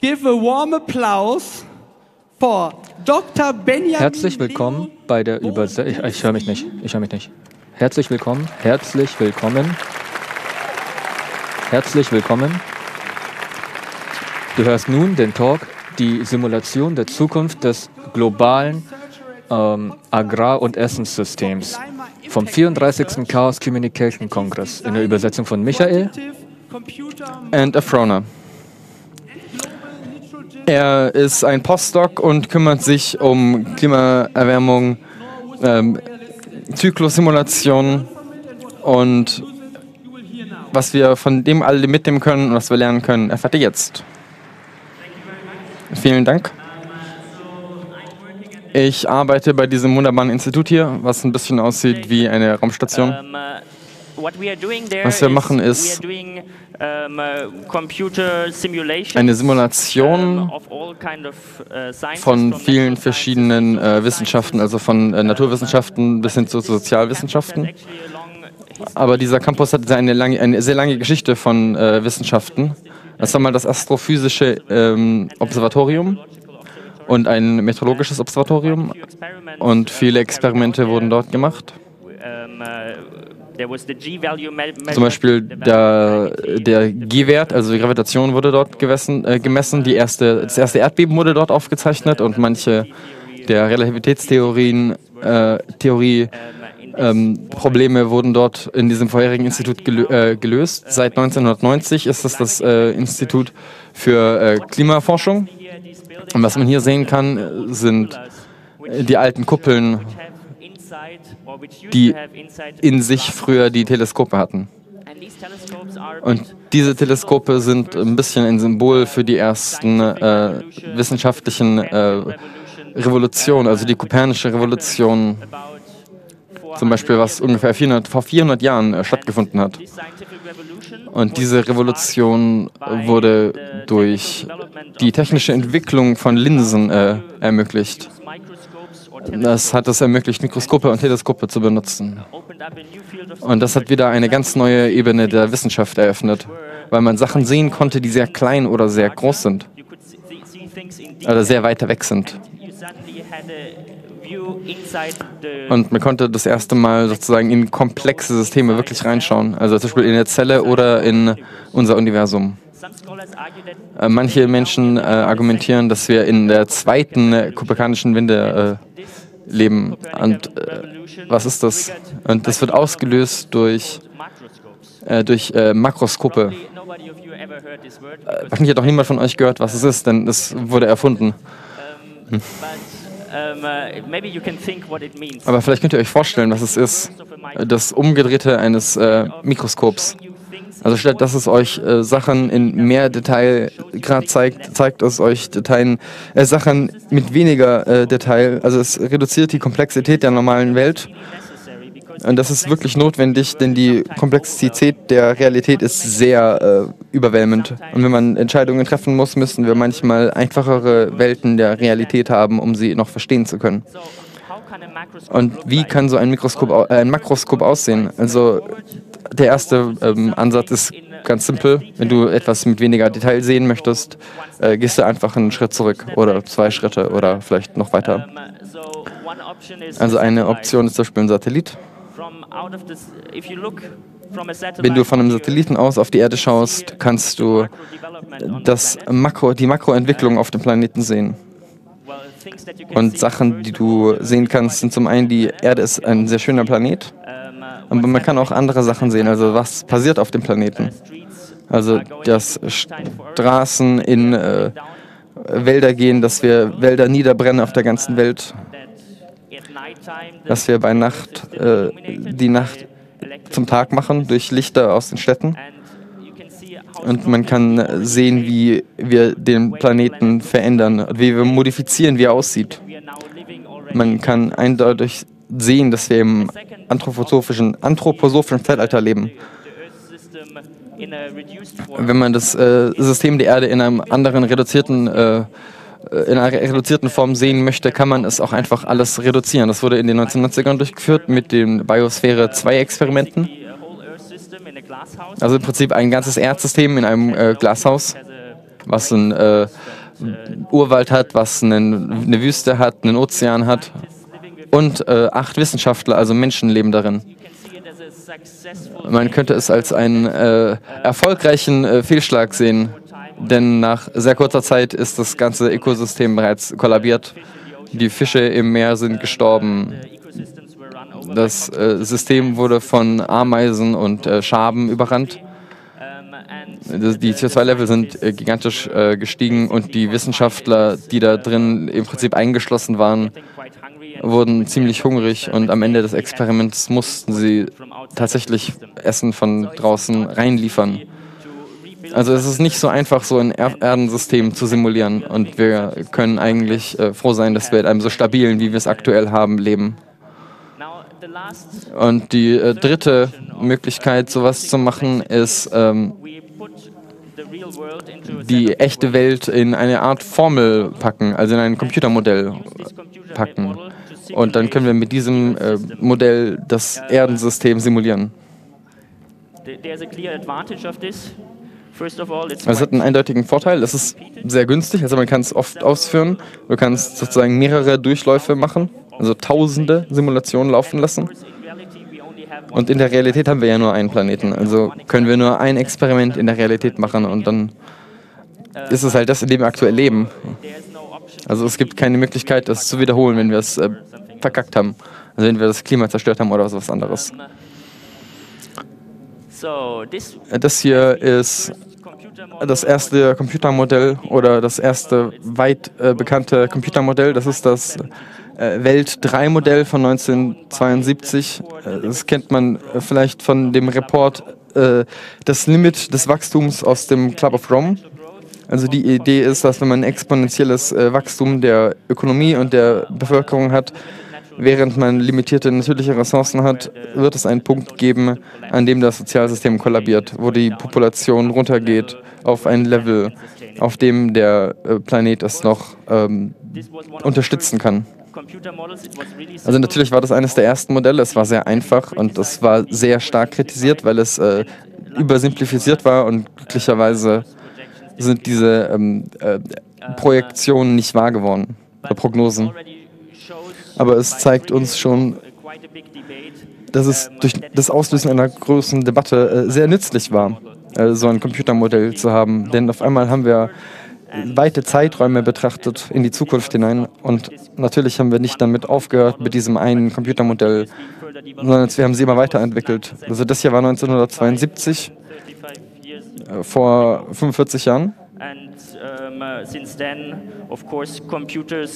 Give a warm applause for Dr. Benjamin. Herzlich willkommen bei der Übersetzung. Ich, ich höre mich nicht. Ich höre mich nicht. Herzlich willkommen. Herzlich willkommen. Herzlich willkommen. Du hörst nun den Talk, die Simulation der Zukunft des globalen ähm, Agrar- und Essenssystems vom 34. Chaos Communication Congress in der Übersetzung von Michael and Afrona. Er ist ein Postdoc und kümmert sich um Klimaerwärmung, ähm, Zyklussimulation und was wir von dem alle mitnehmen können und was wir lernen können, erfahrt ihr jetzt. Vielen Dank. Ich arbeite bei diesem wunderbaren Institut hier, was ein bisschen aussieht wie eine Raumstation. Was wir machen ist eine Simulation von vielen verschiedenen äh, Wissenschaften, also von äh, Naturwissenschaften bis hin zu Sozialwissenschaften. Aber dieser Campus hat eine, lange, eine sehr lange Geschichte von äh, Wissenschaften. Das war mal das astrophysische ähm, Observatorium und ein meteorologisches Observatorium. Und viele Experimente wurden dort gemacht. Zum Beispiel der, der G-Wert, also die Gravitation wurde dort gemessen, äh, gemessen. Die erste, das erste Erdbeben wurde dort aufgezeichnet und manche der Relativitätstheorien, äh, Theorie, ähm, Probleme wurden dort in diesem vorherigen Institut gelö äh, gelöst. Seit 1990 ist es das äh, Institut für äh, Klimaforschung. Und was man hier sehen kann, sind die alten Kuppeln die in sich früher die Teleskope hatten. Und diese Teleskope sind ein bisschen ein Symbol für die ersten äh, wissenschaftlichen äh, Revolutionen, also die kopernische Revolution, zum Beispiel, was ungefähr 400, vor 400 Jahren äh, stattgefunden hat. Und diese Revolution wurde durch die technische Entwicklung von Linsen äh, ermöglicht. Das hat es ermöglicht, Mikroskope und Teleskope zu benutzen. Und das hat wieder eine ganz neue Ebene der Wissenschaft eröffnet, weil man Sachen sehen konnte, die sehr klein oder sehr groß sind. Oder sehr weit weg sind. Und man konnte das erste Mal sozusagen in komplexe Systeme wirklich reinschauen. Also zum Beispiel in eine Zelle oder in unser Universum. Äh, manche Menschen äh, argumentieren, dass wir in der zweiten äh, kopernikanischen Wende äh, leben. Und äh, was ist das? Und das wird ausgelöst durch, äh, durch Makroskope. Wahrscheinlich hat auch niemand von euch gehört, was es ist, denn es wurde erfunden. Hm. Aber vielleicht könnt ihr euch vorstellen, was es ist. Das Umgedrehte eines Mikroskops. Also statt dass es euch äh, Sachen in mehr Detail gerade zeigt, zeigt es euch Dateien, äh, Sachen mit weniger äh, Detail. Also es reduziert die Komplexität der normalen Welt. Und das ist wirklich notwendig, denn die Komplexität der Realität ist sehr äh, überwältigend. Und wenn man Entscheidungen treffen muss, müssen wir manchmal einfachere Welten der Realität haben, um sie noch verstehen zu können. Und wie kann so ein, Mikroskop, äh, ein Makroskop aussehen? Also der erste ähm, Ansatz ist ganz simpel. Wenn du etwas mit weniger Detail sehen möchtest, äh, gehst du einfach einen Schritt zurück oder zwei Schritte oder vielleicht noch weiter. Also eine Option ist zum Beispiel ein Satellit. Wenn du von einem Satelliten aus auf die Erde schaust, kannst du das Makro, die Makroentwicklung auf dem Planeten sehen. Und Sachen, die du sehen kannst, sind zum einen, die Erde ist ein sehr schöner Planet. Aber man kann auch andere Sachen sehen, also was passiert auf dem Planeten. Also, dass Straßen in äh, Wälder gehen, dass wir Wälder niederbrennen auf der ganzen Welt, dass wir bei Nacht äh, die Nacht zum Tag machen durch Lichter aus den Städten. Und man kann sehen, wie wir den Planeten verändern, wie wir modifizieren, wie er aussieht. Man kann eindeutig sehen, dass wir im anthroposophischen, anthroposophischen Zeitalter leben. Wenn man das äh, System der Erde in einem anderen reduzierten äh, in einer reduzierten Form sehen möchte, kann man es auch einfach alles reduzieren. Das wurde in den 1990ern durchgeführt mit den Biosphäre 2 Experimenten. Also im Prinzip ein ganzes Erdsystem in einem äh, Glashaus, was ein äh, Urwald hat, was einen, eine Wüste hat, einen Ozean hat und äh, acht Wissenschaftler, also Menschen leben darin. Man könnte es als einen äh, erfolgreichen äh, Fehlschlag sehen, denn nach sehr kurzer Zeit ist das ganze Ökosystem bereits kollabiert. Die Fische im Meer sind gestorben. Das äh, System wurde von Ameisen und äh, Schaben überrannt. Die CO2-Level sind äh, gigantisch äh, gestiegen und die Wissenschaftler, die da drin im Prinzip eingeschlossen waren, wurden ziemlich hungrig und am Ende des Experiments mussten sie tatsächlich Essen von draußen reinliefern. Also es ist nicht so einfach, so ein er Erdensystem zu simulieren und wir können eigentlich äh, froh sein, dass wir in einem so stabilen, wie wir es aktuell haben, leben. Und die äh, dritte Möglichkeit, sowas zu machen, ist ähm, die echte Welt in eine Art Formel packen, also in ein Computermodell packen. Und dann können wir mit diesem äh, Modell das Erdensystem simulieren. Also es hat einen eindeutigen Vorteil, es ist sehr günstig, also man kann es oft ausführen. Du kannst sozusagen mehrere Durchläufe machen, also tausende Simulationen laufen lassen. Und in der Realität haben wir ja nur einen Planeten, also können wir nur ein Experiment in der Realität machen und dann ist es halt das, in dem wir aktuell leben. Also es gibt keine Möglichkeit, das zu wiederholen, wenn wir es äh, verkackt haben. Also wenn wir das Klima zerstört haben oder was anderes. Das hier ist das erste Computermodell oder das erste weit äh, bekannte Computermodell. Das ist das äh, Welt 3 Modell von 1972. Äh, das kennt man äh, vielleicht von dem Report äh, Das Limit des Wachstums aus dem Club of Rome. Also die Idee ist, dass wenn man exponentielles Wachstum der Ökonomie und der Bevölkerung hat, während man limitierte natürliche Ressourcen hat, wird es einen Punkt geben, an dem das Sozialsystem kollabiert, wo die Population runtergeht auf ein Level, auf dem der äh, Planet es noch ähm, unterstützen kann. Also natürlich war das eines der ersten Modelle, es war sehr einfach und es war sehr stark kritisiert, weil es äh, übersimplifiziert war und glücklicherweise sind diese ähm, äh, Projektionen nicht wahr geworden, oder Prognosen. Aber es zeigt uns schon, dass es durch das Auslösen einer großen Debatte äh, sehr nützlich war, äh, so ein Computermodell zu haben. Denn auf einmal haben wir weite Zeiträume betrachtet in die Zukunft hinein. Und natürlich haben wir nicht damit aufgehört mit diesem einen Computermodell, sondern wir haben sie immer weiterentwickelt. Also das hier war 1972 äh, vor 45 Jahren.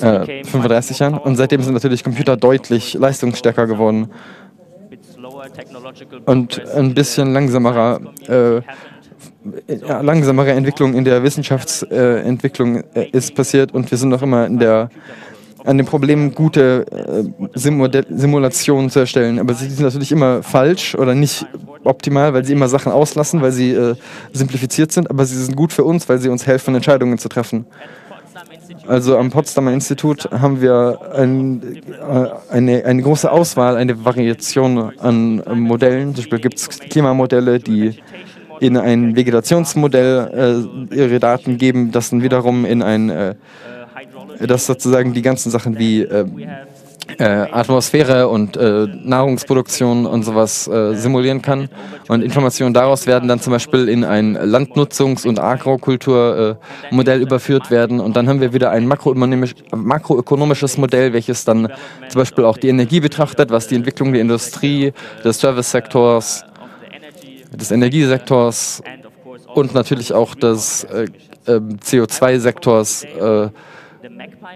Äh, 35 Jahren. Und seitdem sind natürlich Computer deutlich leistungsstärker geworden. Und ein bisschen langsamerer, äh, ja, langsamere Entwicklung in der Wissenschaftsentwicklung äh, ist passiert und wir sind noch immer in der an dem Problem, gute äh, Simulationen zu erstellen. Aber sie sind natürlich immer falsch oder nicht optimal, weil sie immer Sachen auslassen, weil sie äh, simplifiziert sind. Aber sie sind gut für uns, weil sie uns helfen, Entscheidungen zu treffen. Also am Potsdamer Institut haben wir ein, äh, eine, eine große Auswahl, eine Variation an Modellen. Zum Beispiel gibt es Klimamodelle, die in ein Vegetationsmodell äh, ihre Daten geben, das dann wiederum in ein äh, das sozusagen die ganzen Sachen wie äh, äh, Atmosphäre und äh, Nahrungsproduktion und sowas äh, simulieren kann. Und Informationen daraus werden dann zum Beispiel in ein Landnutzungs- und Agrokulturmodell überführt werden. Und dann haben wir wieder ein makroökonomisch, makroökonomisches Modell, welches dann zum Beispiel auch die Energie betrachtet, was die Entwicklung der Industrie, des Servicesektors, des Energiesektors und natürlich auch des äh, äh, CO2-Sektors äh,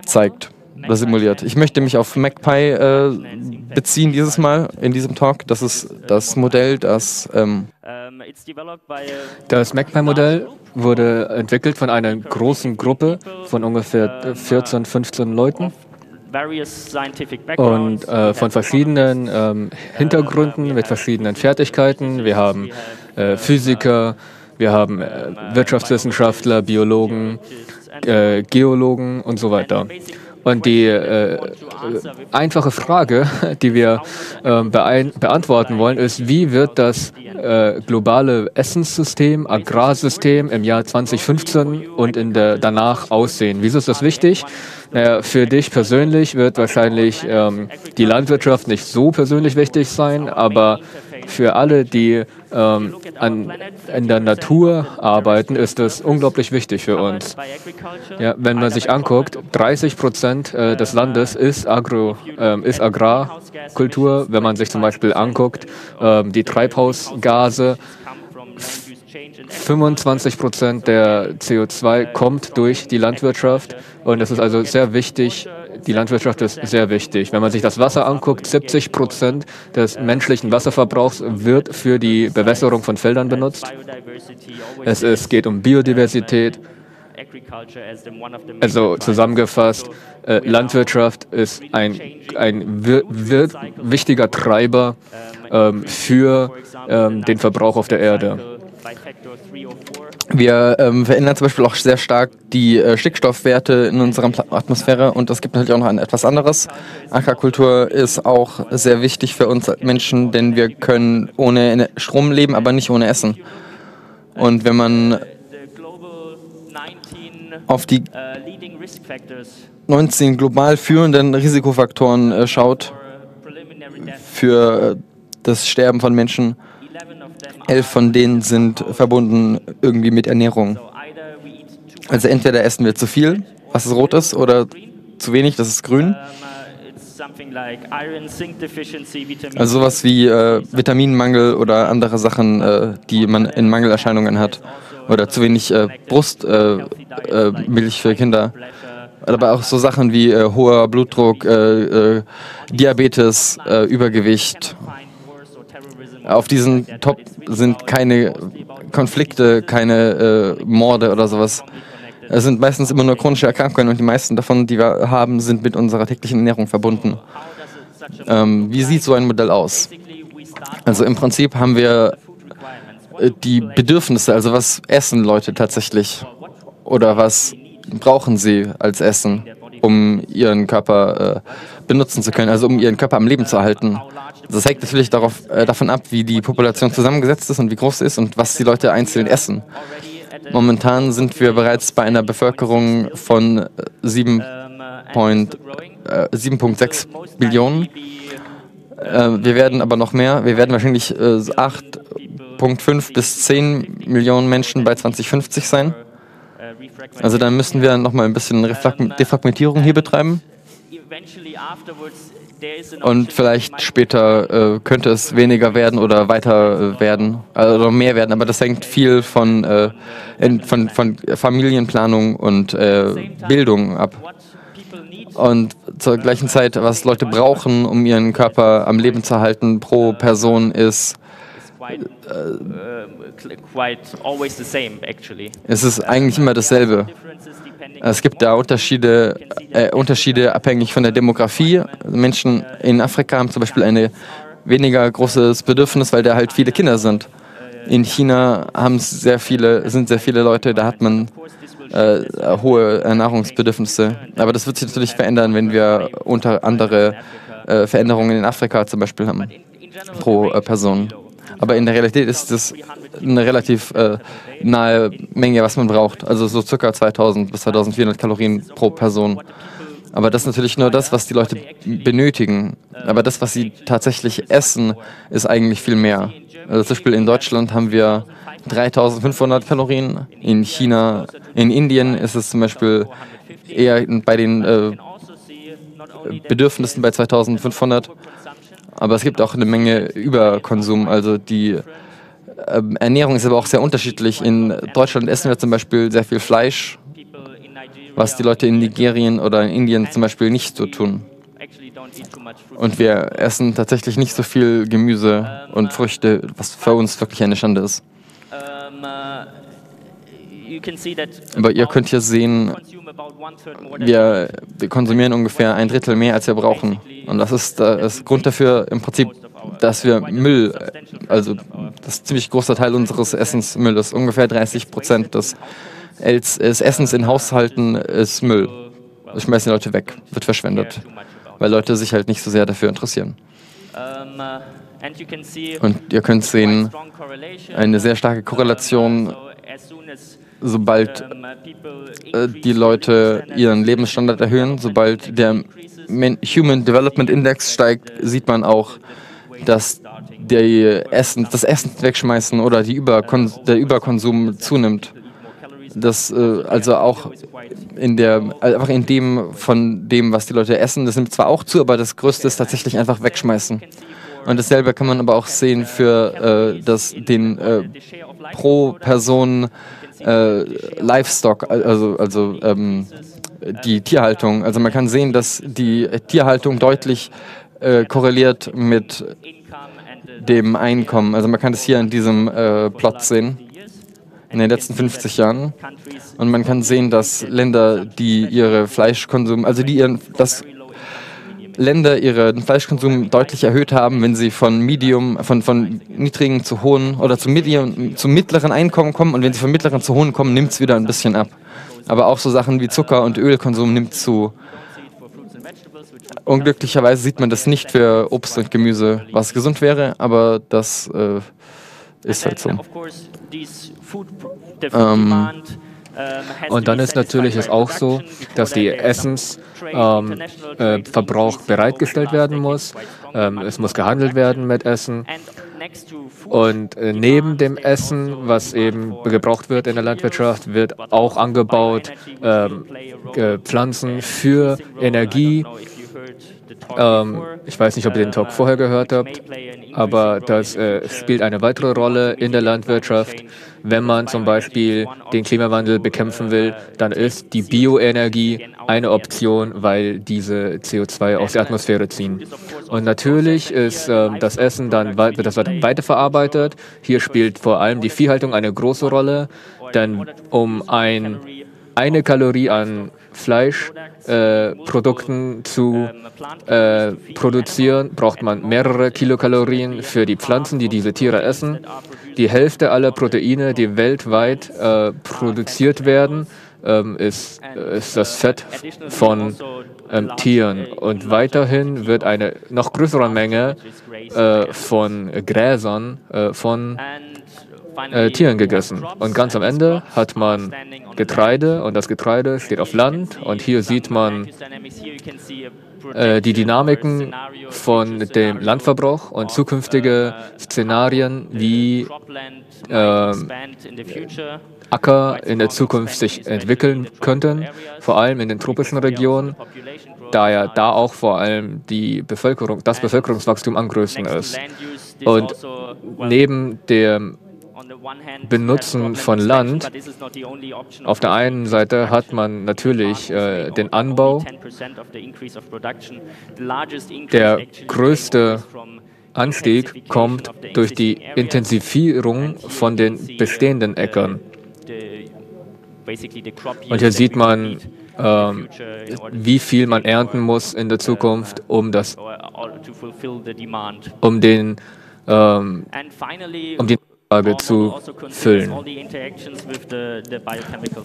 zeigt oder simuliert. Ich möchte mich auf MacPy äh, beziehen dieses Mal in diesem Talk. Das ist das Modell, das... Ähm das MacPy-Modell wurde entwickelt von einer großen Gruppe von ungefähr 14, 15 Leuten und äh, von verschiedenen ähm, Hintergründen mit verschiedenen Fertigkeiten. Wir haben äh, Physiker, Wir haben äh, Wirtschaftswissenschaftler, Biologen, äh, Geologen und so weiter. Und die äh, einfache Frage, die wir äh, beantworten wollen, ist, wie wird das äh, globale Essenssystem, Agrarsystem im Jahr 2015 und in der, danach aussehen? Wieso ist das wichtig? Naja, für dich persönlich wird wahrscheinlich ähm, die Landwirtschaft nicht so persönlich wichtig sein, aber für alle, die ähm, an, in der Natur arbeiten, ist das unglaublich wichtig für uns. Ja, wenn man sich anguckt, 30 Prozent äh, des Landes ist, Agro, äh, ist Agrarkultur. Wenn man sich zum Beispiel anguckt, äh, die Treibhausgase, 25 Prozent der CO2 kommt durch die Landwirtschaft und es ist also sehr wichtig, die Landwirtschaft ist sehr wichtig. Wenn man sich das Wasser anguckt, 70 Prozent des menschlichen Wasserverbrauchs wird für die Bewässerung von Feldern benutzt. Es ist, geht um Biodiversität. Also zusammengefasst, äh, Landwirtschaft ist ein, ein wichtiger Treiber ähm, für ähm, den Verbrauch auf der Erde. Wir ähm, verändern zum Beispiel auch sehr stark die äh, Stickstoffwerte in unserer Atmosphäre und es gibt natürlich auch noch ein etwas anderes. Aquakultur ist auch sehr wichtig für uns Menschen, denn wir können ohne Strom leben, aber nicht ohne Essen. Und wenn man auf die 19 global führenden Risikofaktoren äh, schaut für äh, das Sterben von Menschen, Elf von denen sind verbunden irgendwie mit Ernährung. Also entweder essen wir zu viel, was rot ist, oder zu wenig, das ist grün. Also sowas wie äh, Vitaminmangel oder andere Sachen, äh, die man in Mangelerscheinungen hat. Oder zu wenig äh, Brustmilch äh, äh, für Kinder. Aber auch so Sachen wie äh, hoher Blutdruck, Diabetes, Übergewicht auf diesen Top sind keine Konflikte, keine äh, Morde oder sowas. Es sind meistens immer nur chronische Erkrankungen und die meisten davon, die wir haben, sind mit unserer täglichen Ernährung verbunden. Ähm, wie sieht so ein Modell aus? Also im Prinzip haben wir äh, die Bedürfnisse, also was essen Leute tatsächlich oder was brauchen sie als Essen, um ihren Körper äh, benutzen zu können, also um ihren Körper am Leben zu erhalten. Das hängt natürlich darauf, äh, davon ab, wie die Population zusammengesetzt ist und wie groß sie ist und was die Leute einzeln essen. Momentan sind wir bereits bei einer Bevölkerung von 7,6 äh, Billionen. Äh, wir werden aber noch mehr. Wir werden wahrscheinlich 8,5 bis 10 Millionen Menschen bei 2050 sein. Also dann müssen wir nochmal ein bisschen Defragmentierung hier betreiben. Und vielleicht später äh, könnte es weniger werden oder weiter äh, werden, also mehr werden. Aber das hängt viel von, äh, in, von, von Familienplanung und äh, Bildung ab. Und zur gleichen Zeit, was Leute brauchen, um ihren Körper am Leben zu halten pro Person, ist es ist eigentlich immer dasselbe. Es gibt da Unterschiede, äh, Unterschiede abhängig von der Demografie. Menschen in Afrika haben zum Beispiel ein weniger großes Bedürfnis, weil da halt viele Kinder sind. In China haben sehr viele, sind sehr viele Leute, da hat man äh, hohe Nahrungsbedürfnisse. Aber das wird sich natürlich verändern, wenn wir unter andere äh, Veränderungen in Afrika zum Beispiel haben pro äh, Person. Aber in der Realität ist das eine relativ äh, nahe Menge, was man braucht. Also so circa 2000 bis 2400 Kalorien pro Person. Aber das ist natürlich nur das, was die Leute benötigen. Aber das, was sie tatsächlich essen, ist eigentlich viel mehr. Also zum Beispiel in Deutschland haben wir 3500 Kalorien. In China, in Indien ist es zum Beispiel eher bei den äh, Bedürfnissen bei 2500. Aber es gibt auch eine Menge Überkonsum. Also die ähm, Ernährung ist aber auch sehr unterschiedlich. In Deutschland essen wir zum Beispiel sehr viel Fleisch, was die Leute in Nigerien oder in Indien zum Beispiel nicht so tun. Und wir essen tatsächlich nicht so viel Gemüse und Früchte, was für uns wirklich eine Schande ist. Aber ihr könnt hier sehen, wir, wir konsumieren ungefähr ein Drittel mehr, als wir brauchen. Und das ist der Grund dafür im Prinzip dass wir Müll, also das ist ziemlich großer Teil unseres Essensmülls ist, ungefähr 30 Prozent des, des Essens in Haushalten ist Müll. Das schmeißen die Leute weg, wird verschwendet, weil Leute sich halt nicht so sehr dafür interessieren. Und ihr könnt sehen, eine sehr starke Korrelation, sobald äh, die Leute ihren Lebensstandard erhöhen, sobald der Human Development Index steigt, sieht man auch, dass die Essen, das Essen wegschmeißen oder Überkon der Überkonsum zunimmt. Das äh, also auch in der einfach in dem von dem, was die Leute essen, das nimmt zwar auch zu, aber das Größte ist tatsächlich einfach wegschmeißen. Und dasselbe kann man aber auch sehen für äh, das, den äh, pro Person äh, Livestock, also, also ähm, die Tierhaltung. Also man kann sehen, dass die Tierhaltung deutlich äh, korreliert mit dem Einkommen. Also man kann das hier in diesem äh, Plot sehen in den letzten 50 Jahren. Und man kann sehen, dass Länder, die ihre Fleischkonsum, also die ihren, das Länder ihren Fleischkonsum deutlich erhöht haben, wenn sie von Medium, von, von niedrigen zu hohen oder zu, Medium, zu mittleren Einkommen kommen und wenn sie von mittleren zu hohen kommen, nimmt es wieder ein bisschen ab. Aber auch so Sachen wie Zucker- und Ölkonsum nimmt zu. Unglücklicherweise sieht man das nicht für Obst und Gemüse, was gesund wäre, aber das äh, ist halt so. Ähm, und dann ist natürlich es auch so, dass die Essensverbrauch ähm, äh, bereitgestellt werden muss. Ähm, es muss gehandelt werden mit Essen. Und äh, neben dem Essen, was eben gebraucht wird in der Landwirtschaft, wird auch angebaut ähm, äh, Pflanzen für Energie. Ähm, ich weiß nicht, ob ihr den Talk vorher gehört habt, aber das äh, spielt eine weitere Rolle in der Landwirtschaft. Wenn man zum Beispiel den Klimawandel bekämpfen will, dann ist die Bioenergie eine Option, weil diese CO2 aus der Atmosphäre ziehen. Und natürlich ist äh, das Essen dann, wird das weiterverarbeitet. Hier spielt vor allem die Viehhaltung eine große Rolle, denn um ein, eine Kalorie an Fleischprodukten äh, zu äh, produzieren, braucht man mehrere Kilokalorien für die Pflanzen, die diese Tiere essen. Die Hälfte aller Proteine, die weltweit äh, produziert werden, ähm, ist, ist, das Fett von ähm, Tieren. Und weiterhin wird eine noch größere Menge äh, von Gräsern äh, von äh, Tieren gegessen. Und ganz am Ende hat man Getreide und das Getreide steht auf Land und hier sieht man äh, die Dynamiken von dem Landverbrauch und zukünftige Szenarien, wie äh, Acker in der Zukunft sich entwickeln könnten, vor allem in den tropischen Regionen, da ja da auch vor allem die Bevölkerung, das Bevölkerungswachstum am größten ist. Und neben dem Benutzen von Land. Auf der einen Seite hat man natürlich äh, den Anbau. Der größte Anstieg kommt durch die Intensivierung von den bestehenden Äckern. Und hier sieht man, ähm, wie viel man ernten muss in der Zukunft, um, das, um den, ähm, um die Frage zu füllen.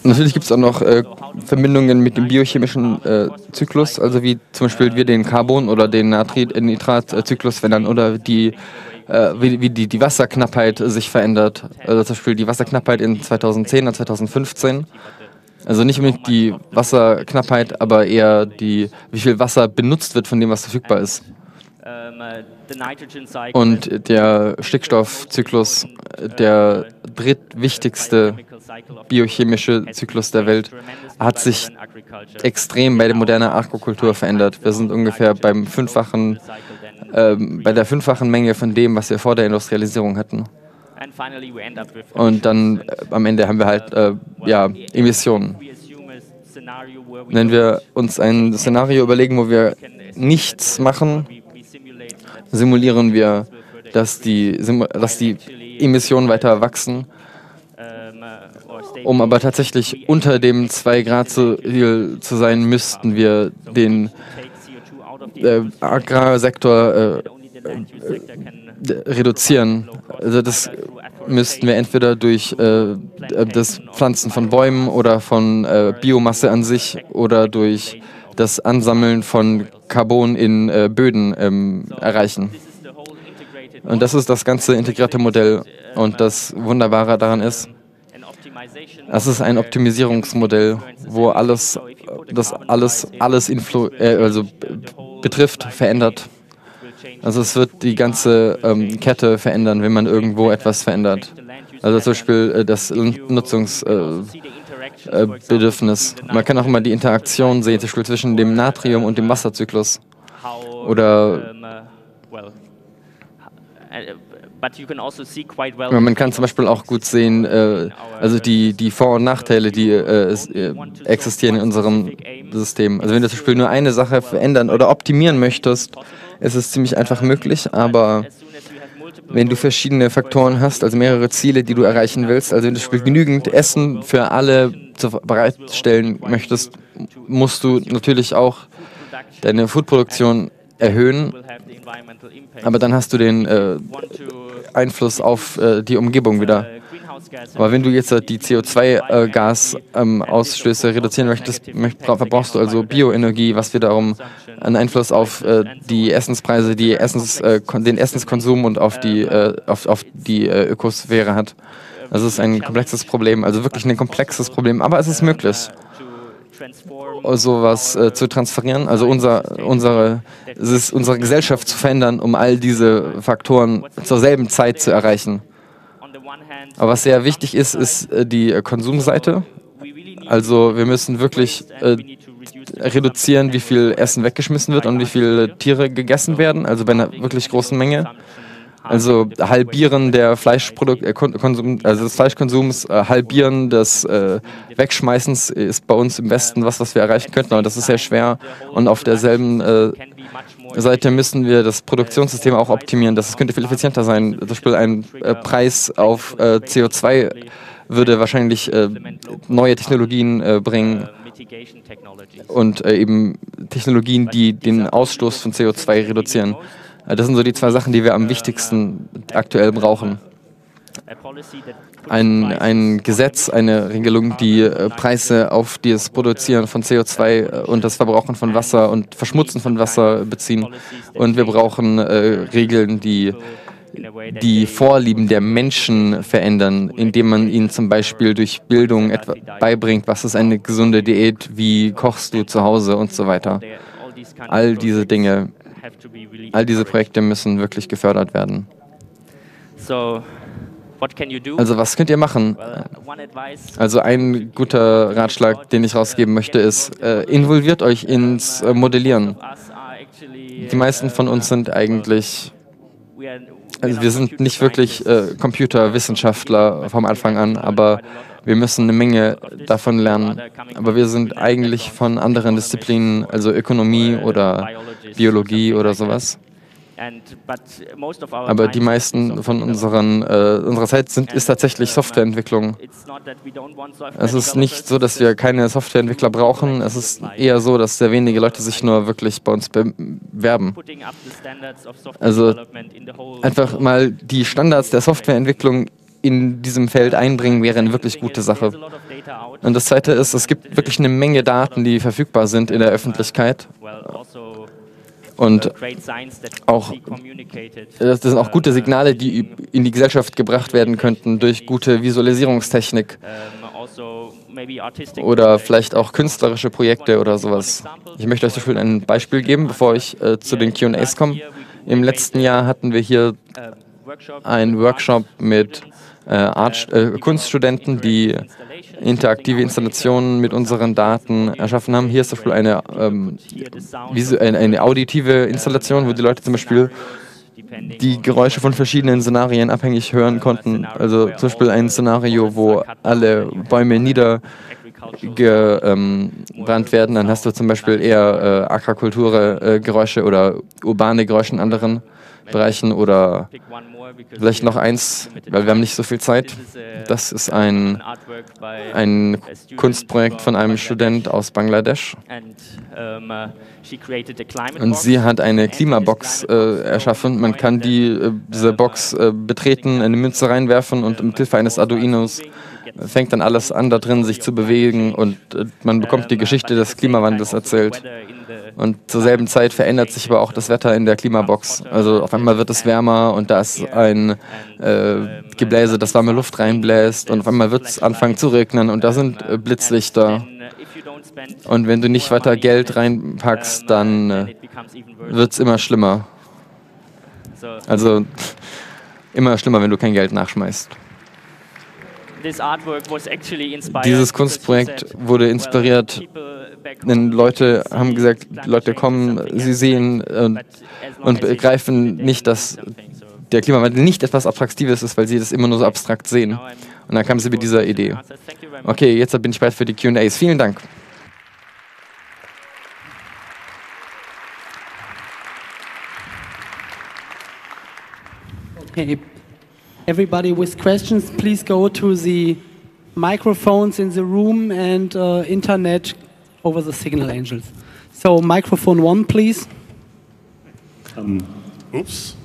Natürlich gibt es auch noch äh, Verbindungen mit dem biochemischen äh, Zyklus, also wie zum Beispiel wir den Carbon- oder den äh, Nitratzyklus verändern oder die äh, wie, wie die, die Wasserknappheit sich verändert. Also zum Beispiel die Wasserknappheit in 2010 und 2015. Also nicht unbedingt die Wasserknappheit, aber eher die, wie viel Wasser benutzt wird von dem, was verfügbar ist. Und der Stickstoffzyklus, der drittwichtigste biochemische Zyklus der Welt, hat sich extrem bei der modernen Aquakultur verändert. Wir sind ungefähr beim fünffachen, äh, bei der fünffachen Menge von dem, was wir vor der Industrialisierung hatten. Und dann äh, am Ende haben wir halt äh, ja, Emissionen. Wenn wir uns ein Szenario überlegen, wo wir nichts machen, simulieren wir, dass die, dass die Emissionen weiter wachsen, um aber tatsächlich unter dem 2-Grad-Ziel zu sein, müssten wir den äh, Agrarsektor äh, reduzieren. Also das müssten wir entweder durch äh, das Pflanzen von Bäumen oder von äh, Biomasse an sich oder durch das Ansammeln von Carbon in äh, Böden ähm, erreichen. Und das ist das ganze integrierte Modell. Und das Wunderbare daran ist, es ist ein Optimisierungsmodell, wo alles, das alles, alles influ äh, also betrifft, verändert. Also es wird die ganze ähm, Kette verändern, wenn man irgendwo etwas verändert. Also zum Beispiel äh, das Nutzungsbedürfnis. Äh, äh, man kann auch immer die Interaktion sehen, zum Beispiel zwischen dem Natrium und dem Wasserzyklus. Oder man kann zum Beispiel auch gut sehen, äh, also die, die Vor- und Nachteile, die äh, äh, existieren in unserem System. Also wenn du zum Beispiel nur eine Sache verändern oder optimieren möchtest, ist es ziemlich einfach möglich, aber wenn du verschiedene Faktoren hast, also mehrere Ziele, die du erreichen willst, also wenn du genügend Essen für alle bereitstellen möchtest, musst du natürlich auch deine Foodproduktion erhöhen, aber dann hast du den äh, Einfluss auf äh, die Umgebung wieder. Aber wenn du jetzt äh, die CO2-Gasausstöße ähm, reduzieren möchtest, verbrauchst du also Bioenergie, was wiederum einen Einfluss auf äh, die Essenspreise, die Essens, äh, den Essenskonsum und auf die, äh, auf, auf die äh, Ökosphäre hat. Das ist ein komplexes Problem, also wirklich ein komplexes Problem, aber es ist möglich sowas äh, zu transferieren, also unser, unsere, unsere Gesellschaft zu verändern, um all diese Faktoren zur selben Zeit zu erreichen. Aber was sehr wichtig ist, ist äh, die äh, Konsumseite. Also wir müssen wirklich äh, reduzieren, wie viel Essen weggeschmissen wird und wie viele Tiere gegessen werden, also bei einer wirklich großen Menge. Also Halbieren der Fleischprodukt, äh, Konsum, also des Fleischkonsums, äh, Halbieren des äh, Wegschmeißens ist bei uns im Westen was, was wir erreichen könnten, aber das ist sehr schwer. Und auf derselben äh, Seite müssen wir das Produktionssystem auch optimieren. Das könnte viel effizienter sein. Zum Beispiel ein äh, Preis auf äh, CO2 würde wahrscheinlich neue Technologien bringen und eben Technologien, die den Ausstoß von CO2 reduzieren. Das sind so die zwei Sachen, die wir am wichtigsten aktuell brauchen. Ein, ein Gesetz, eine Regelung, die äh, Preise auf das Produzieren von CO2 äh, und das Verbrauchen von Wasser und Verschmutzen von Wasser beziehen. Und wir brauchen äh, Regeln, die die Vorlieben der Menschen verändern, indem man ihnen zum Beispiel durch Bildung etwa beibringt, was ist eine gesunde Diät, wie kochst du zu Hause und so weiter. All diese Dinge All diese Projekte müssen wirklich gefördert werden. Also was könnt ihr machen? Also ein guter Ratschlag, den ich rausgeben möchte, ist, äh, involviert euch ins äh, Modellieren. Die meisten von uns sind eigentlich, also wir sind nicht wirklich äh, Computerwissenschaftler vom Anfang an, aber wir müssen eine Menge davon lernen, aber wir sind eigentlich von anderen Disziplinen, also Ökonomie oder Biologie oder sowas. Aber die meisten von unseren, äh, unserer Zeit sind, ist tatsächlich Softwareentwicklung. Es ist nicht so, dass wir keine Softwareentwickler brauchen. Es ist eher so, dass sehr wenige Leute sich nur wirklich bei uns bewerben. Also einfach mal die Standards der Softwareentwicklung in diesem Feld einbringen, wäre eine wirklich gute Sache. Und das Zweite ist, es gibt wirklich eine Menge Daten, die verfügbar sind in der Öffentlichkeit. Und auch, das sind auch gute Signale, die in die Gesellschaft gebracht werden könnten durch gute Visualisierungstechnik oder vielleicht auch künstlerische Projekte oder sowas. Ich möchte euch zum Beispiel ein Beispiel geben, bevor ich äh, zu den QAs komme. Im letzten Jahr hatten wir hier einen Workshop mit äh, Art, äh, Kunststudenten, die interaktive Installationen mit unseren Daten erschaffen haben. Hier ist zum Beispiel eine, ähm, eine auditive Installation, wo die Leute zum Beispiel die Geräusche von verschiedenen Szenarien abhängig hören konnten. Also zum Beispiel ein Szenario, wo alle Bäume niedergebrannt ähm, werden, dann hast du zum Beispiel eher äh, Aquakultur-Geräusche äh, oder urbane Geräusche in anderen Bereichen oder vielleicht noch eins, weil wir haben nicht so viel Zeit. Das ist ein, ein Kunstprojekt von einem Student aus Bangladesch. Und sie hat eine Klimabox äh, erschaffen. Man kann die, äh, diese Box äh, betreten, eine Münze reinwerfen und mit Hilfe eines Arduinos fängt dann alles an, da drin sich zu bewegen und äh, man bekommt die Geschichte des Klimawandels erzählt. Und zur selben Zeit verändert sich aber auch das Wetter in der Klimabox. Also auf einmal wird es wärmer und da ist ein äh, Gebläse, das warme Luft reinbläst und auf einmal wird es anfangen zu regnen und da sind äh, Blitzlichter. Und wenn du nicht weiter Geld reinpackst, dann äh, wird es immer schlimmer. Also immer schlimmer, wenn du kein Geld nachschmeißt. Dieses Kunstprojekt wurde inspiriert, denn Leute haben gesagt, Leute kommen, sie sehen und, und begreifen nicht, dass der Klimawandel nicht etwas Attraktives ist, weil sie das immer nur so abstrakt sehen. Und dann kamen sie mit dieser Idee. Okay, jetzt bin ich bereit für die QAs. Vielen Dank. Okay. Everybody with questions, please go to the microphones in the room and uh, internet over the signal angels. So, microphone one, please. Um, oops,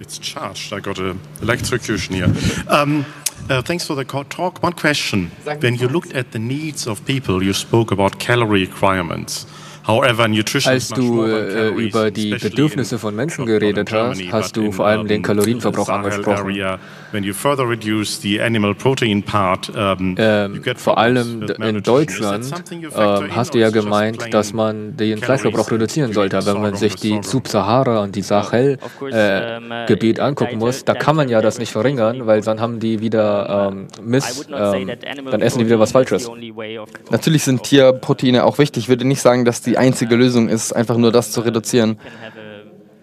it's charged. I got an electrocution here. Um, uh, thanks for the talk. One question. When you looked at the needs of people, you spoke about calorie requirements. Als du äh, über die Bedürfnisse von Menschen geredet hast, hast du vor allem den Kalorienverbrauch angesprochen. Ähm, vor allem in Deutschland äh, hast du ja gemeint, dass man den Fleischverbrauch reduzieren sollte. Wenn man sich die Sub-Sahara und die Sahel-Gebiet äh, angucken muss, da kann man ja das nicht verringern, weil dann haben die wieder ähm, Miss, ähm, dann essen die wieder was Falsches. Natürlich sind Tierproteine auch wichtig. Ich würde nicht sagen, dass die die einzige Lösung ist, einfach nur das zu reduzieren.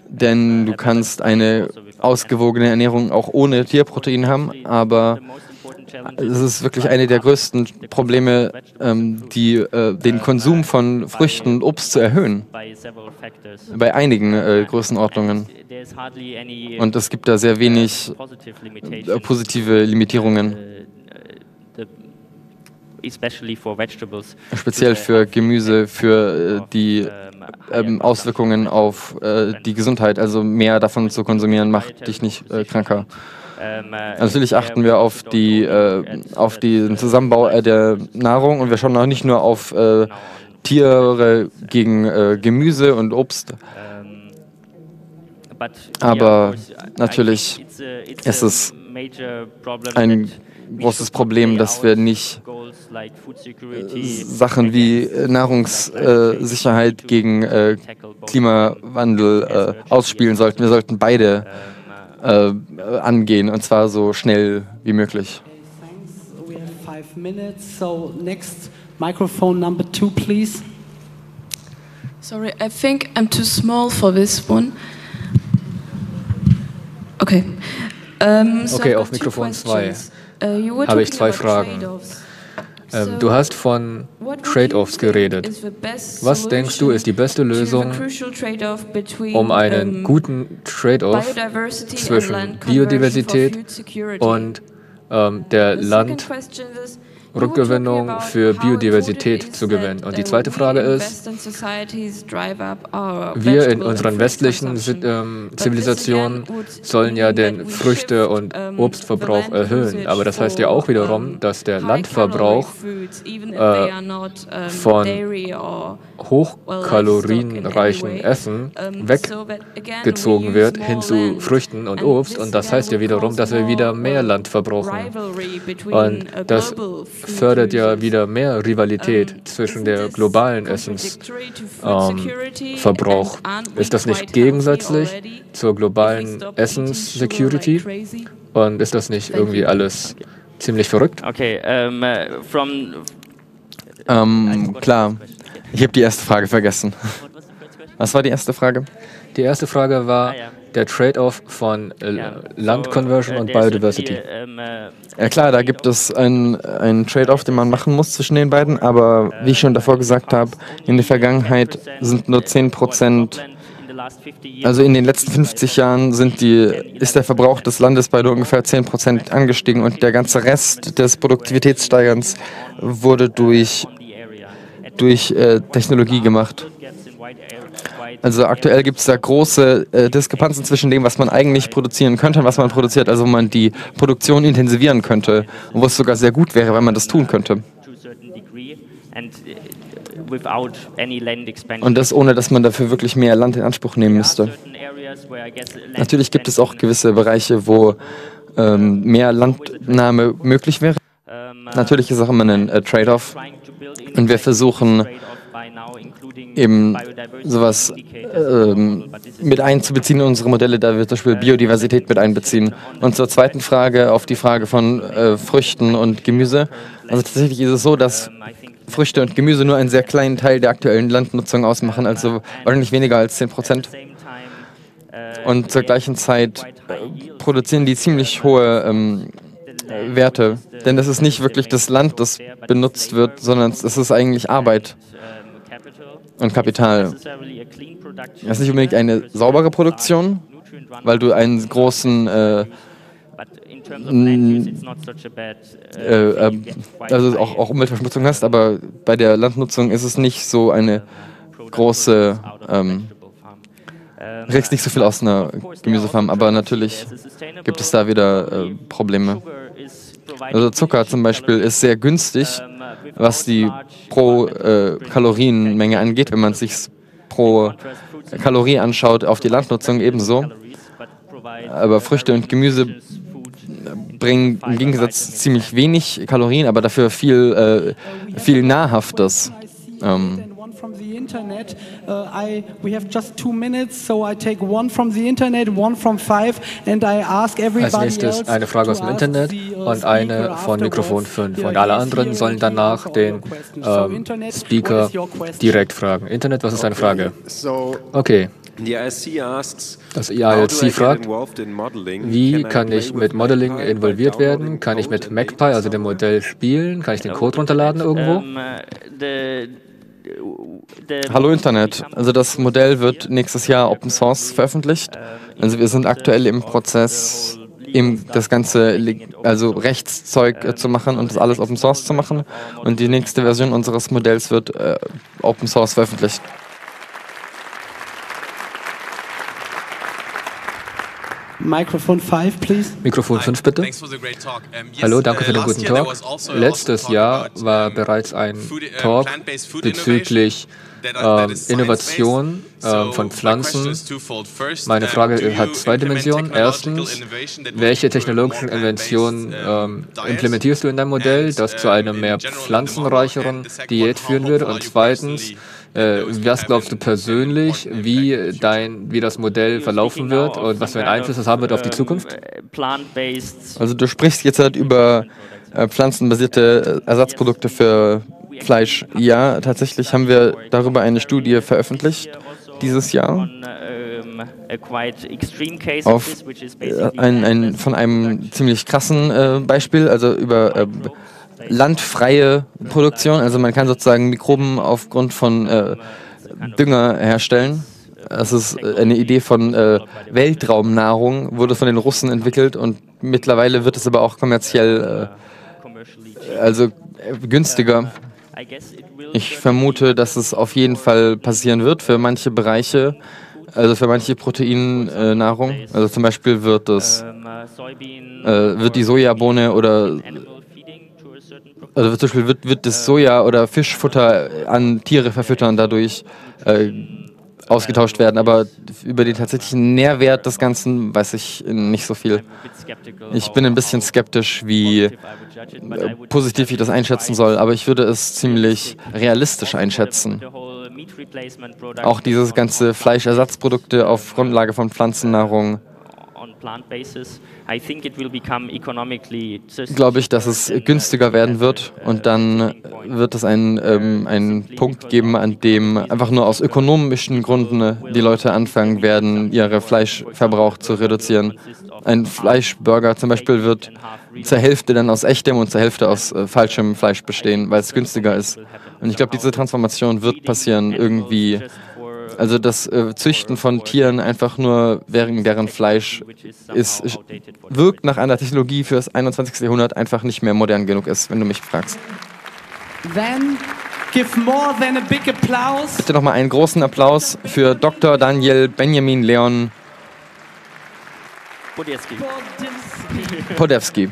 Denn du kannst eine ausgewogene Ernährung auch ohne Tierprotein haben, aber es ist wirklich eine der größten Probleme, ähm, die, äh, den Konsum von Früchten und Obst zu erhöhen. Bei einigen äh, Größenordnungen. Und es gibt da sehr wenig äh, positive Limitierungen. Speziell für Gemüse, für äh, die ähm, Auswirkungen auf äh, die Gesundheit. Also mehr davon zu konsumieren macht dich nicht äh, kranker. Natürlich achten wir auf, die, äh, auf den Zusammenbau äh, der Nahrung und wir schauen auch nicht nur auf äh, Tiere gegen Gemüse und Obst. Aber natürlich ist es ein großes Problem, dass wir nicht Sachen wie äh, Nahrungssicherheit gegen äh, Klimawandel äh, ausspielen sollten. Wir sollten beide äh, angehen und zwar so schnell wie möglich. Microphone number two, please. Sorry, I think I'm too small for this one. Okay. Um, so okay, auf Mikrofon 2 uh, habe ich zwei Fragen. Ähm, du hast von Trade-offs geredet. Was denkst du ist die beste Lösung, um einen guten Trade-off zwischen Biodiversität und ähm, der Land Rückgewinnung für Biodiversität zu gewinnen. Und die zweite Frage ist, wir in unseren westlichen ähm, Zivilisationen sollen ja den Früchte- und Obstverbrauch erhöhen. Aber das heißt ja auch wiederum, dass der Landverbrauch äh, von hochkalorienreichen Essen weggezogen wird hin zu Früchten und Obst. Und das heißt ja wiederum, dass wir wieder mehr Land verbrauchen. Und das fördert ja wieder mehr Rivalität zwischen der globalen Essensverbrauch. Ähm, ist das nicht gegensätzlich zur globalen Essenssecurity? Und ist das nicht irgendwie alles ziemlich verrückt? Okay, um, uh, from ähm, klar. Ich habe die erste Frage vergessen. Was war die erste Frage? Die erste Frage war, ah, der Trade-off von äh, Land-Conversion und Biodiversity. Ähm, äh, ja klar, da gibt es einen Trade-off, den man machen muss zwischen den beiden, aber wie ich schon davor gesagt habe, in der Vergangenheit sind nur 10 Prozent Also in den letzten 50 Jahren sind die, ist der Verbrauch des Landes bei nur ungefähr 10% angestiegen und der ganze Rest des Produktivitätssteigerns wurde durch, durch äh, Technologie gemacht. Also aktuell gibt es da große äh, Diskrepanzen zwischen dem, was man eigentlich produzieren könnte und was man produziert, also wo man die Produktion intensivieren könnte und wo es sogar sehr gut wäre, wenn man das tun könnte. Und das ohne, dass man dafür wirklich mehr Land in Anspruch nehmen müsste. Natürlich gibt es auch gewisse Bereiche, wo ähm, mehr Landnahme möglich wäre. Natürlich ist auch immer ein äh, Trade-off. Und wir versuchen eben sowas ähm, mit einzubeziehen in unsere Modelle, da wir zum Beispiel Biodiversität mit einbeziehen. Und zur zweiten Frage, auf die Frage von äh, Früchten und Gemüse. Also tatsächlich ist es so, dass Früchte und Gemüse nur einen sehr kleinen Teil der aktuellen Landnutzung ausmachen, also wahrscheinlich weniger als 10 Prozent. Und zur gleichen Zeit äh, produzieren die ziemlich hohe ähm, Werte. Denn es ist nicht wirklich das Land, das benutzt wird, sondern es ist eigentlich Arbeit und Kapital. Es ist nicht unbedingt eine saubere Produktion, weil du einen großen äh, äh, äh, also auch, auch Umweltverschmutzung hast, aber bei der Landnutzung ist es nicht so eine große, ähm, kriegst nicht so viel aus einer Gemüsefarm, aber natürlich gibt es da wieder äh, Probleme. Also Zucker zum Beispiel ist sehr günstig, was die pro äh, Kalorienmenge angeht, wenn man sich pro Kalorie anschaut, auf die Landnutzung ebenso. Aber Früchte und Gemüse bringen im Gegensatz ziemlich wenig Kalorien, aber dafür viel, äh, viel Nahrhaftes. Ähm, from the internet. Uh, I we have just two minutes, so I take one from the internet, one from five, and I ask everybody Als nächstes eine Frage aus dem Internet uh, und eine von Mikrofon 5. Und alle anderen sollen danach den ähm, Speaker direkt fragen. Internet, was ist deine Frage? Okay. Das IISC fragt, wie kann ich mit Modeling involviert werden? Kann ich mit MacPy, also dem Modell, spielen? Kann ich den Code runterladen irgendwo? Hallo Internet. Also das Modell wird nächstes Jahr Open Source veröffentlicht. Also wir sind aktuell im Prozess, eben das ganze also Rechtszeug äh, zu machen und das alles Open Source zu machen. Und die nächste Version unseres Modells wird äh, Open Source veröffentlicht. Mikrofon 5, please. Mikrofon 5, bitte. Hallo, danke für den guten Talk. Also Letztes Jahr war bereits ein Talk bezüglich äh, Innovation äh, von Pflanzen. Meine Frage hat zwei Dimensionen. Erstens, welche technologischen Inventionen äh, implementierst du in deinem Modell, das zu einer mehr pflanzenreicheren Diät führen würde? Und zweitens, äh, was glaubst du persönlich, wie, dein, wie das Modell verlaufen wird und was für einen Einfluss das haben wird auf die Zukunft? Also du sprichst jetzt halt über äh, pflanzenbasierte äh, Ersatzprodukte für Fleisch. Ja, tatsächlich haben wir darüber eine Studie veröffentlicht dieses Jahr auf äh, ein, ein, von einem ziemlich krassen äh, Beispiel, also über äh, landfreie Produktion. Also man kann sozusagen Mikroben aufgrund von äh, Dünger herstellen. Das ist äh, eine Idee von äh, Weltraumnahrung, wurde von den Russen entwickelt und mittlerweile wird es aber auch kommerziell, äh, also äh, günstiger. Ich vermute, dass es auf jeden Fall passieren wird für manche Bereiche, also für manche Proteinnahrung. also zum Beispiel wird es, äh, wird die Sojabohne oder also zum Beispiel wird, wird das Soja- oder Fischfutter an Tiere verfüttern, dadurch äh, ausgetauscht werden. Aber über den tatsächlichen Nährwert des Ganzen weiß ich nicht so viel. Ich bin ein bisschen skeptisch, wie äh, positiv ich das einschätzen soll, aber ich würde es ziemlich realistisch einschätzen. Auch dieses ganze Fleischersatzprodukte auf Grundlage von Pflanzennahrung glaube ich, dass es günstiger werden wird und dann wird es einen, ähm, einen Punkt geben, an dem einfach nur aus ökonomischen Gründen die Leute anfangen werden, ihren Fleischverbrauch zu reduzieren. Ein Fleischburger zum Beispiel wird zur Hälfte dann aus echtem und zur Hälfte aus äh, falschem Fleisch bestehen, weil es günstiger ist. Und ich glaube, diese Transformation wird passieren irgendwie Also das äh, Züchten von Tieren einfach nur wegen deren Fleisch ist, wirkt nach einer Technologie für das 21. Jahrhundert einfach nicht mehr modern genug ist, wenn du mich fragst. Then give more than a big applause. Bitte nochmal einen großen Applaus für Dr. Daniel Benjamin Leon Podieski. Podewski.